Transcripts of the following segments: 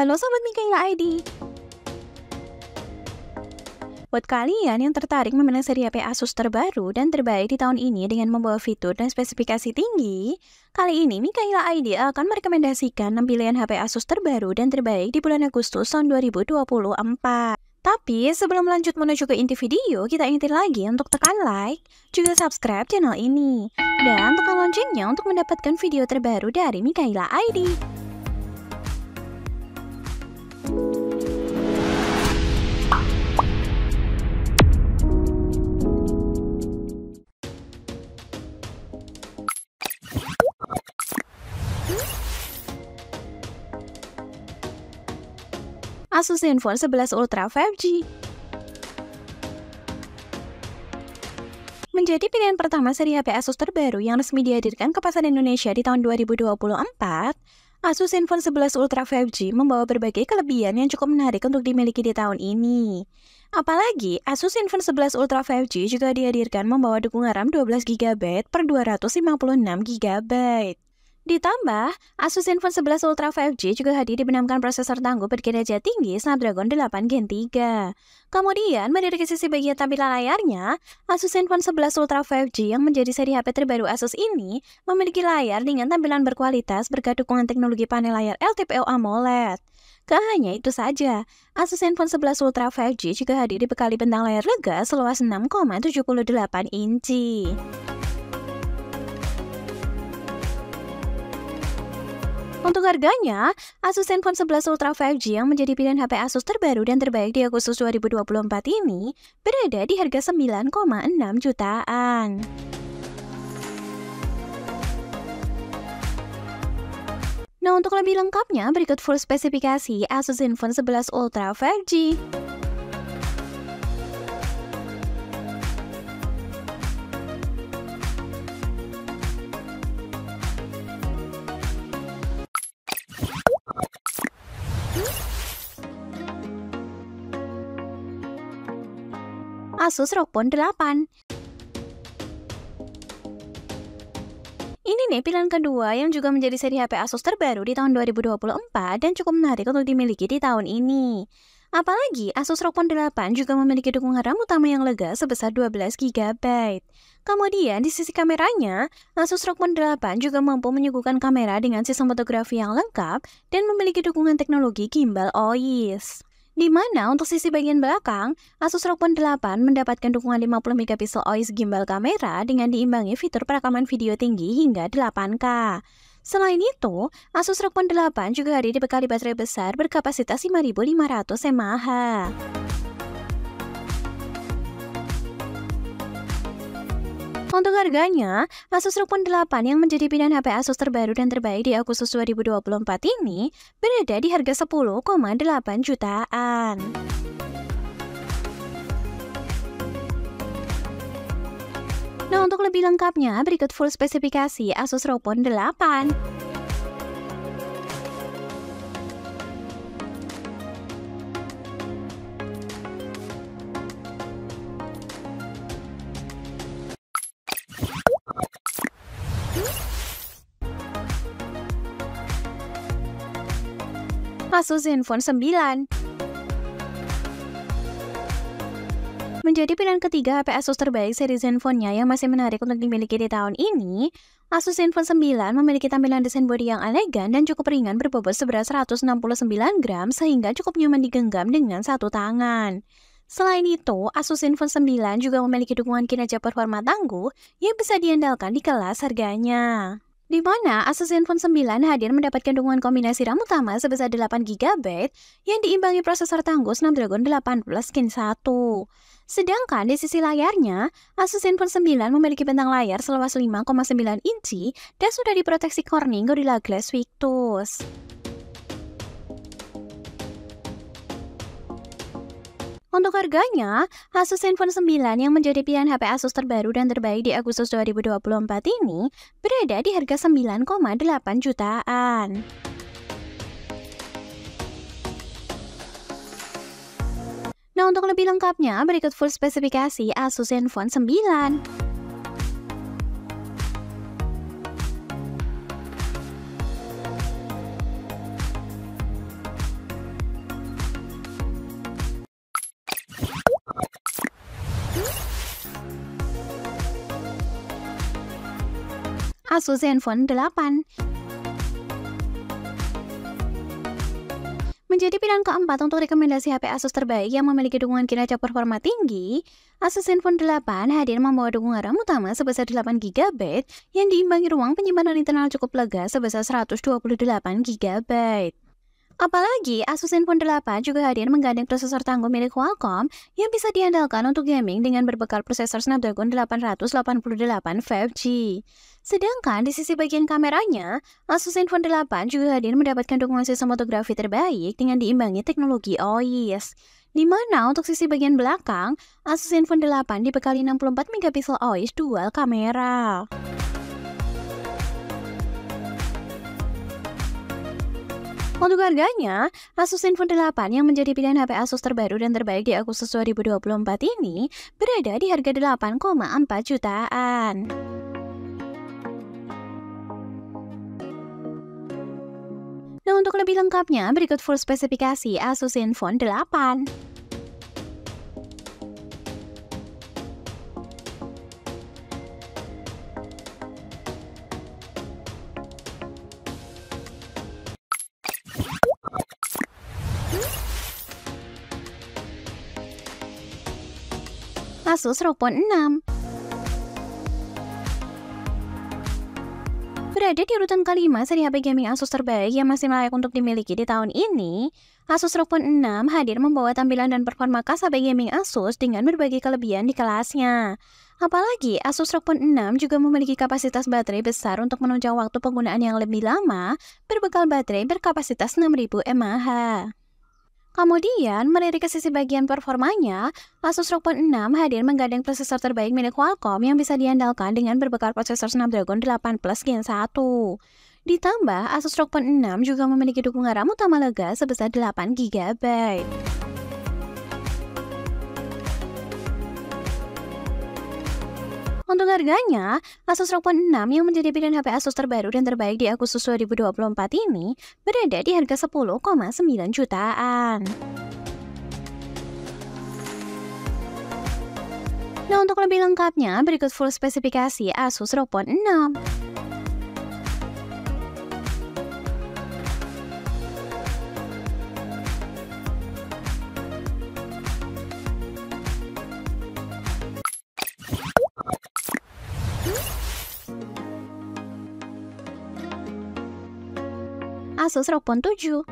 Halo Sobat Mikaela ID Buat kalian yang tertarik memilih seri HP Asus terbaru dan terbaik di tahun ini dengan membawa fitur dan spesifikasi tinggi, kali ini Mikaela ID akan merekomendasikan 6 pilihan HP Asus terbaru dan terbaik di bulan Agustus tahun 2024. Tapi sebelum lanjut menuju ke inti video, kita ingetin lagi untuk tekan like, juga subscribe channel ini, dan tekan loncengnya untuk mendapatkan video terbaru dari Mikaela ID. Asus Zenfone 11 Ultra 5G menjadi pilihan pertama seri HP Asus terbaru yang resmi dihadirkan ke pasar Indonesia di tahun 2024, Asus Zenfone 11 Ultra 5G membawa berbagai kelebihan yang cukup menarik untuk dimiliki di tahun ini. Apalagi, Asus Zenfone 11 Ultra 5G juga dihadirkan membawa dukungan RAM 12GB per 256GB. Ditambah, Asus Zenfone 11 Ultra 5G juga hadir dibenamkan prosesor tangguh berkinerja tinggi Snapdragon 8 Gen 3. Kemudian, dari sisi bagian tampilan layarnya, Asus Zenfone 11 Ultra 5G yang menjadi seri HP terbaru Asus ini memiliki layar dengan tampilan berkualitas berkat dukungan teknologi panel layar LTPO AMOLED. Gak hanya itu saja, Asus Zenfone 11 Ultra 5G juga hadir dibekali bentang layar lega seluas 6,78 inci. Untuk harganya, Asus Zenfone 11 Ultra 5G yang menjadi pilihan HP Asus terbaru dan terbaik di Agustus 2024 ini berada di harga 9,6 jutaan. Nah, untuk lebih lengkapnya, berikut full spesifikasi Asus Zenfone 11 Ultra 5G. Asus ROG Phone 8. Ini nih pilihan kedua yang juga menjadi seri HP Asus terbaru di tahun 2024 dan cukup menarik untuk dimiliki di tahun ini. Apalagi Asus ROG Phone 8 juga memiliki dukungan RAM utama yang lega sebesar 12GB. Kemudian di sisi kameranya, Asus ROG Phone 8 juga mampu menyuguhkan kamera dengan sistem fotografi yang lengkap dan memiliki dukungan teknologi gimbal OIS. Di mana untuk sisi bagian belakang, Asus ROG Phone 8 mendapatkan dukungan 50 megapiksel OIS gimbal kamera dengan diimbangi fitur perekaman video tinggi hingga 8K. Selain itu, Asus ROG Phone 8 juga hadir dibekali baterai besar berkapasitas 5500 mAh. Untuk harganya, Asus ROG Phone 8 yang menjadi pilihan HP Asus terbaru dan terbaik di Agustus 2024 ini berada di harga 10,8 jutaan. Nah, untuk lebih lengkapnya, berikut full spesifikasi Asus ROG Phone 8. Asus Zenfone 9. Menjadi pilihan ketiga HP Asus terbaik seri Zenfone-nya yang masih menarik untuk dimiliki di tahun ini, Asus Zenfone 9 memiliki tampilan desain bodi yang elegan dan cukup ringan berbobot seberat 169 gram sehingga cukup nyaman digenggam dengan satu tangan. Selain itu, Asus Zenfone 9 juga memiliki dukungan kinerja performa tangguh yang bisa diandalkan di kelas harganya di mana Asus Zenfone 9 hadir mendapatkan dukungan kombinasi RAM utama sebesar 8GB yang diimbangi prosesor tangguh Snapdragon 8 Plus Gen 1. Sedangkan di sisi layarnya, Asus Zenfone 9 memiliki bentang layar seluas 5,9 inci dan sudah diproteksi Corning Gorilla Glass Victus. Untuk harganya, Asus Zenfone 9 yang menjadi pilihan HP Asus terbaru dan terbaik di Agustus 2024 ini berada di harga 9,8 jutaan. Nah, untuk lebih lengkapnya, berikut full spesifikasi Asus Zenfone 9. Asus Zenfone 8. Menjadi pilihan keempat untuk rekomendasi HP Asus terbaik yang memiliki dukungan kinerja performa tinggi, Asus Zenfone 8 hadir membawa dukungan RAM utama sebesar 8GB yang diimbangi ruang penyimpanan internal cukup lega sebesar 128GB. Apalagi Asus Zenfone 8 juga hadir menggandeng prosesor tangguh milik Qualcomm yang bisa diandalkan untuk gaming dengan berbekal prosesor Snapdragon 888 5G. Sedangkan di sisi bagian kameranya, Asus Zenfone 8 juga hadir mendapatkan dukungan sistem fotografi terbaik dengan diimbangi teknologi OIS. Di mana untuk sisi bagian belakang, Asus Zenfone 8 dibekali 64 megapiksel OIS dual kamera. Untuk harganya, Asus Zenfone 8 yang menjadi pilihan HP Asus terbaru dan terbaik di Agustus 2024 ini berada di harga 8,4 jutaan. Nah untuk lebih lengkapnya, berikut full spesifikasi Asus Zenfone 8. Asus ROG Phone 6 Berada di urutan kelima seri HP gaming Asus terbaik yang masih layak untuk dimiliki di tahun ini, Asus ROG Phone 6 hadir membawa tampilan dan performa khas HP gaming Asus dengan berbagai kelebihan di kelasnya. Apalagi Asus ROG Phone 6 juga memiliki kapasitas baterai besar untuk menunjang waktu penggunaan yang lebih lama, berbekal baterai berkapasitas 6000 mAh. Kemudian, melirik ke sisi bagian performanya, Asus ROG Phone 6 hadir menggandeng prosesor terbaik milik Qualcomm yang bisa diandalkan dengan berbekal prosesor Snapdragon 8 Plus Gen 1. Ditambah, Asus ROG Phone 6 juga memiliki dukungan RAM utama lega sebesar 8GB. Untuk harganya, Asus ROG Phone 6 yang menjadi pilihan HP Asus terbaru dan terbaik di Agustus 2024 ini berada di harga 10,9 jutaan. Nah untuk lebih lengkapnya, berikut full spesifikasi Asus ROG Phone 6. Asus ROG Phone 7.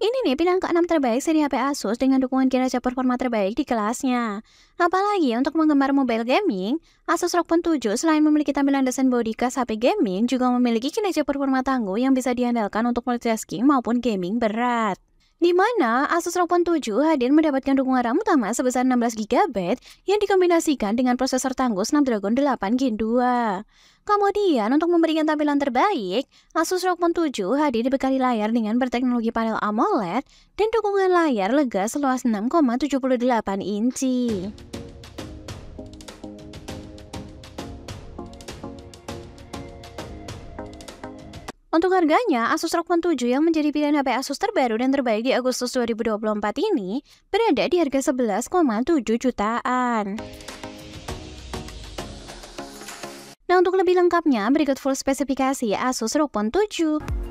Ini nih pilihan ke-6 terbaik seri HP Asus dengan dukungan kinerja performa terbaik di kelasnya. Apalagi untuk menggemar mobile gaming, Asus ROG Phone 7 selain memiliki tampilan desain body khas HP gaming, juga memiliki kinerja performa tangguh yang bisa diandalkan untuk multitasking maupun gaming berat di mana Asus ROG Phone 7 hadir mendapatkan dukungan RAM utama sebesar 16GB yang dikombinasikan dengan prosesor tangguh Snapdragon 8 Gen 2. Kemudian untuk memberikan tampilan terbaik, Asus ROG Phone 7 hadir dibekali layar dengan berteknologi panel AMOLED dan dukungan layar lega seluas 6,78 inci. Untuk harganya, Asus ROG Phone 7 yang menjadi pilihan HP Asus terbaru dan terbaik di Agustus 2024 ini berada di harga 11,7 jutaan. Untuk lebih lengkapnya, berikut full spesifikasi Asus ROG Phone 7.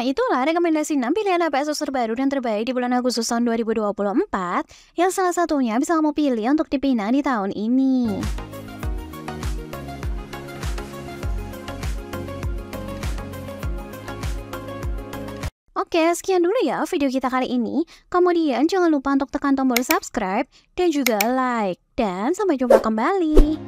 Nah, itulah rekomendasi 6 pilihan Asus terbaru dan terbaik di bulan Agustus tahun 2024 yang salah satunya bisa kamu pilih untuk dipinang di tahun ini. Oke, sekian dulu ya video kita kali ini. Kemudian jangan lupa untuk tekan tombol subscribe dan juga like. Dan sampai jumpa kembali.